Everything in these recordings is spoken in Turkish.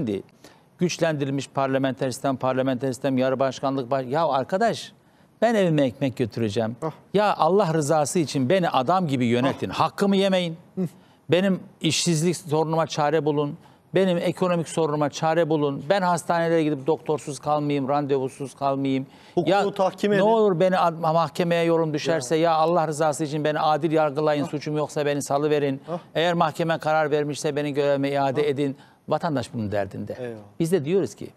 Şimdi güçlendirilmiş parlamenter sistem, parlamenter sistem, yarı başkanlık. baş- Ya arkadaş ben evime ekmek götüreceğim. Ya Allah rızası için beni adam gibi yönetin. Hakkımı yemeyin. Benim işsizlik sorunuma çare bulun. Benim ekonomik sorunuma çare bulun. Ben hastanelere gidip doktorsuz kalmayayım, randevusuz kalmayayım. Hukuku tahkim ne edin. olur beni mahkemeye yorum düşerse ya. Allah rızası için beni adil yargılayın. Suçum yoksa beni salıverin. Eğer mahkeme karar vermişse beni görevime iade edin. Vatandaş bunun derdinde. Eyvallah. Biz de diyoruz ki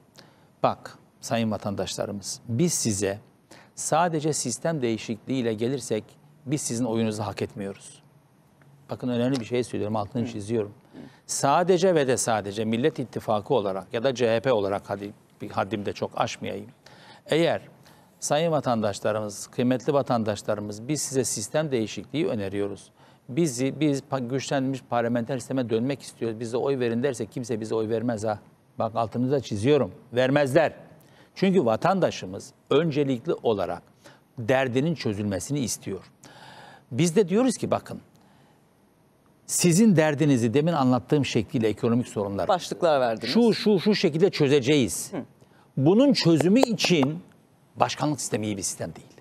bak sayın vatandaşlarımız biz size sadece sistem değişikliğiyle gelirsek biz sizin oyunuzu hak etmiyoruz. Bakın önemli bir şey söylüyorum altını çiziyorum. Sadece ve de sadece Millet İttifakı olarak ya da CHP olarak hadi bir haddimde çok aşmayayım. Eğer sayın vatandaşlarımız, kıymetli vatandaşlarımız biz size sistem değişikliği öneriyoruz. Bizi biz güçlenmiş parlamenter sisteme dönmek istiyoruz. Bize oy verin derse kimse bize oy vermez ha. Bak altını da çiziyorum. Vermezler. Çünkü vatandaşımız öncelikli olarak derdinin çözülmesini istiyor. Biz de diyoruz ki bakın sizin derdinizi demin anlattığım şekliyle ekonomik sorunlar Başlıklar verdiniz. şu şu şu şekilde çözeceğiz. Bunun çözümü için başkanlık sistemi iyi bir sistem değil.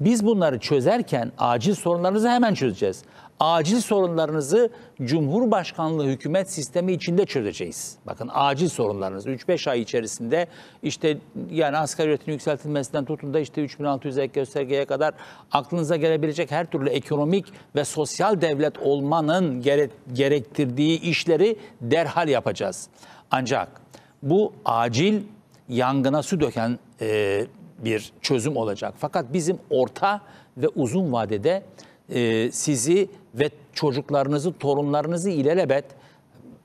Biz bunları çözerken acil sorunlarınızı hemen çözeceğiz. Acil sorunlarınızı Cumhurbaşkanlığı hükümet sistemi içinde çözeceğiz. Bakın acil sorunlarınızı 3-5 ay içerisinde işte yani asgari ücretin yükseltilmesinden tutun da işte 3600 ek göstergeye kadar aklınıza gelebilecek her türlü ekonomik ve sosyal devlet olmanın gere- gerektirdiği işleri derhal yapacağız. Ancak bu acil yangına su döken e, bir çözüm olacak. Fakat bizim orta ve uzun vadede e, sizi ve çocuklarınızı, torunlarınızı ilelebet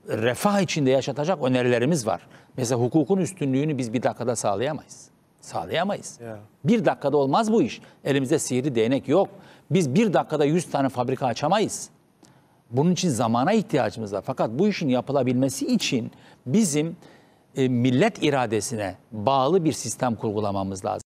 refah içinde yaşatacak önerilerimiz var. Mesela hukukun üstünlüğünü biz bir dakikada sağlayamayız. Sağlayamayız. Ya. Bir dakikada olmaz bu iş. Elimizde sihirli değnek yok. Biz bir dakikada 100 tane fabrika açamayız. Bunun için zamana ihtiyacımız var. Fakat bu işin yapılabilmesi için bizim e, millet iradesine bağlı bir sistem kurgulamamız lazım.